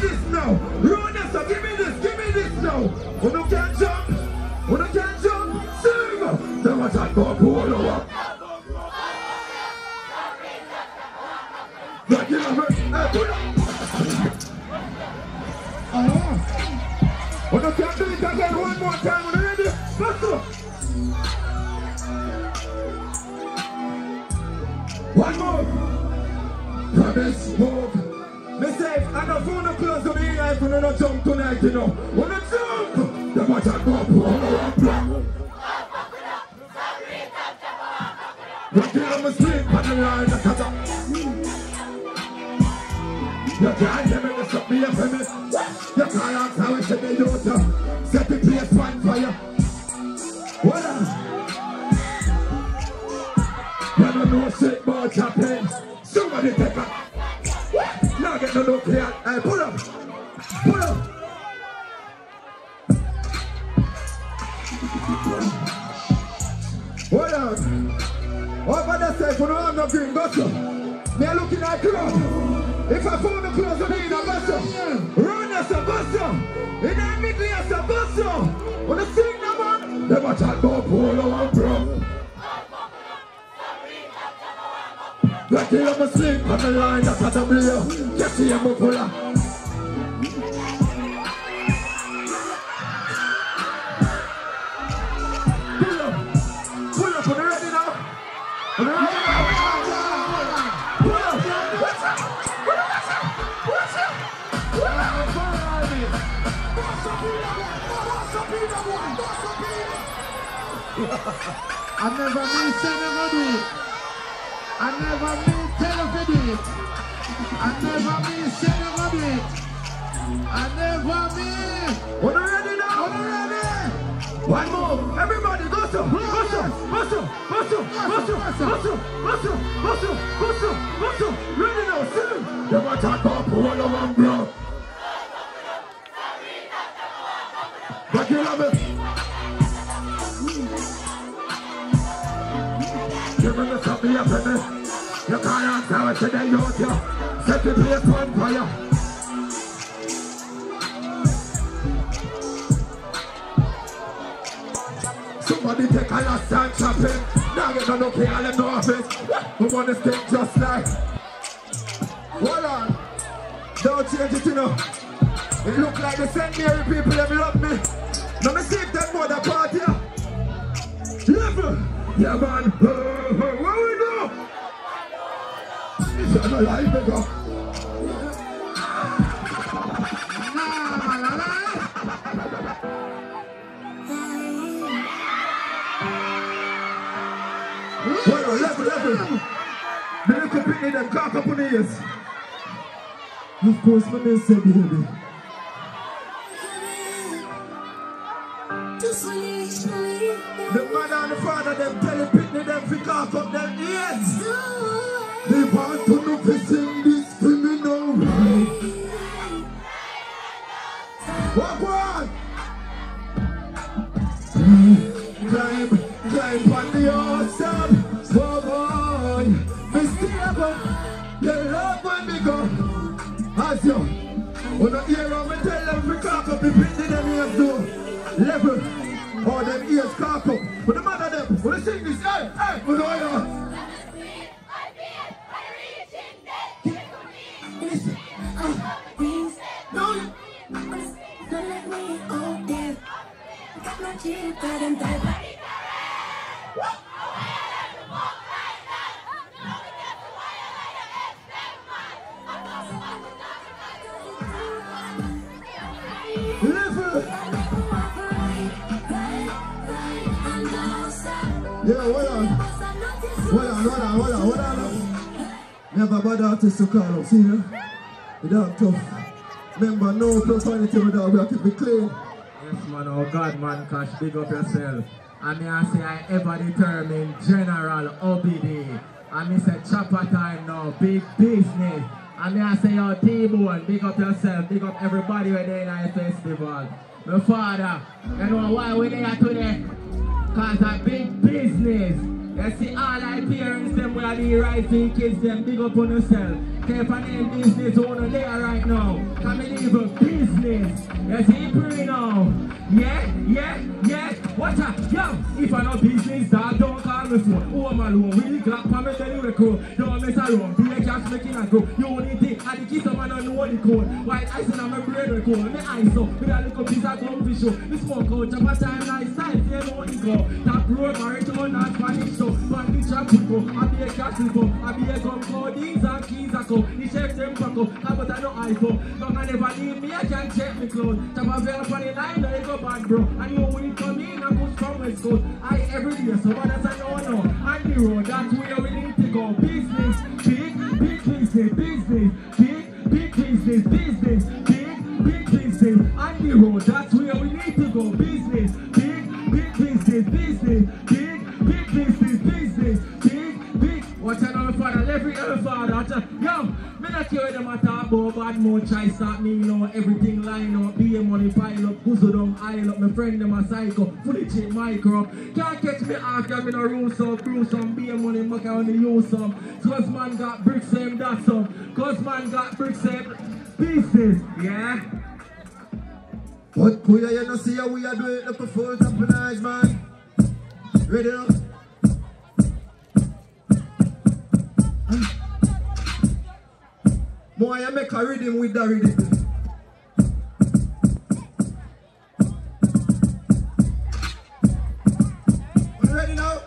me this now. So give me this, give me this now. You don't can jump. You don't can jump. Sing. Then watch out, go pull over. Like you know, hey, pull up. Uh-huh. You don't can do it again one more time. You ready? Let's go. One more. Promise, move. Say, I don't phone close to me life I don't jump tonight, you know. When I jump, the watch I go pull You can't mistake on the line, that's how You can't hear me, this up me, you feel me? You can't ask how I should be used to set the place on fire. What up? You don't know shit about Japan. Somebody take a action don't. Hey, pull up. Pull up. Hold on. Over the say, you know I'm not green, got you. Me looking at club. If I fall, the clothes, I'm in a bus. Run us a bus. You know me. They have a sleep on the line, that's not a blue. Yes, he am a puller. I never miss, I never do. I never miss it. I never never do. I never. Are you ready now? You ready? One more. Everybody, go to, go to, go to, go to, go to, go to, go to, go to, go to, go to. Ready now, sing. To talk about pull on bro. But you love it. Give me the you pay me. You can't answer it to the youth, you. Set the place on fire. Somebody take a last time shopping. Now get no pay all them no office. We wanna stay just like. Hold on. Don't change it, you know. It look like the St. Mary people them love me. Now me see if them mother party. Level. Yeah man. Uh, uh, what we do? La la. Hold on, level, level. The little pitney them cock up the. Of course, my name say baby. The mother and the father them tell the pitney them fi cock up them ears. They want to know fi sing this me now. Walk on. Climb, climb on the awesome. Oh boy, me stay up. You love when me go. As you, when I hear how me tell them fi cock up the pitney them ears do. Level. All them ears cock up. But the mother them, when they sing this, hey, hey, we know you. Yeah, hold on. Hold on, hold on, hold on, hold on. Never bad artist to call up, see ya? The dog tough. Remember, no profanity with dog, we have to be clean. Yes, man, oh God, man, Kash, big up yourself. And me I say I ever determined General OBD. And me say chopper time now, big business. And me I say yo T-Bone, big up yourself, big up everybody who there in the festival. My father, you know why we there today? Cause a big business. You see all our parents them we are the right thing kids them big up on yourself. Keep an name business owner there right now. Come in even business. You see pray now. Yeah, yeah, yeah. Watch out, yo. If I know business dog, don't call me phone. Oh, Home alone. We the clock for me tell you the code. Don't mess around. Be a cash making a grow. You only think I the kiss of man don't know the code. White ice in my brain record. Me eyes up. With a little piece of gum fish show. Me smoke out. Chop a time lifestyle. Say no the go. Top road marriage on not Spanish show. Bandit trap we go. I be a castle go. I be a gun codings and keys a go. The chef them pack up. I but I no iPhone. No man never leave me. I can't check me clothes. Chop a up on the line. You go bad bro. And you when it come in. I go from West Coast. I every day. So what that's I know now. And the road. That's where me not care them a talk about bad mouth try start me, you know, everything line up, be a money pile up, guzzle down, aisle up, my friend them a psycho, fully check micro up. Can't catch me after me no room some, brew some, be a money muck I only use some. Cause man got bricks same that some. Cause man got bricks same pieces, yeah? But we are you know see how we are doing look for full top nice man. Ready now? More I make a rhythm with the rhythm. Ready now?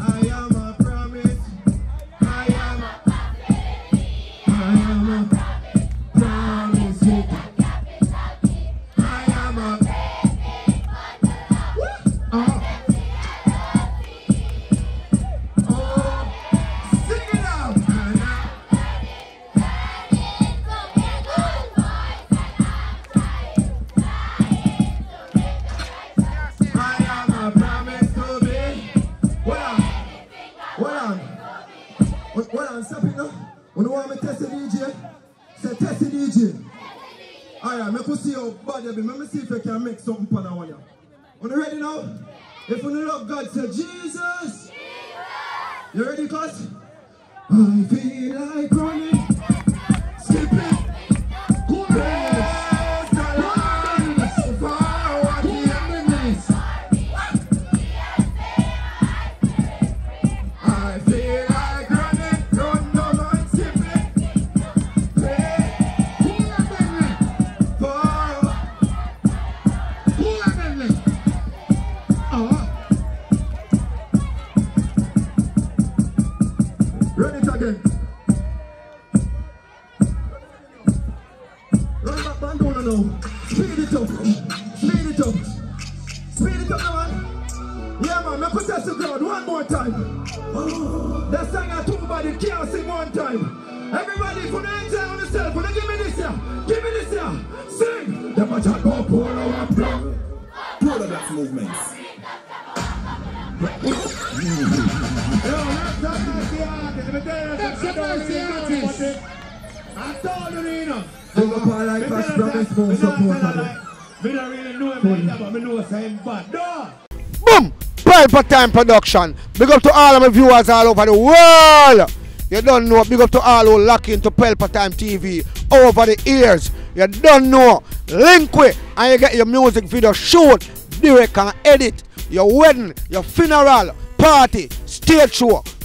I am how bad you be. Let me see if I can make something for now on you. When you ready now? If you love God, say Jesus. You ready, cuz? I feel like running. Bandana. Speed it up. Speed it up. Speed it up man. Yeah, man. Make test the crowd one more time. That song I talk about it can't sing one time. Everybody, you don't enjoy on yourself, you give me this here. Give me this here. Sing. The match I go pour and blow. Pull the black movements. That's a mercy artist. I told you, you know. Big up all like Kash Promise more support on them. Me don't really know him like but me know him bad. No! Boom! Pelpa Time Production. Big up to all of my viewers all over the world. You don't know. Big up to all who lock into Pelpa Time TV over the years. You don't know. Link with and you get your music video shoot, direct and edit. Your wedding, your funeral, party, stage show,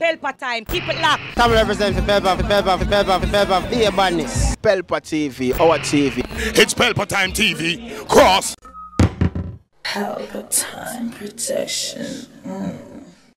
Pelpa time. Keep it locked. Come represent for Pelpa, for Pelpa, for Pelpa, for Pelpa, for badness. Pelpa TV, our TV. It's Pelpa Time TV. Cross. Pelpa Time protection. Mm.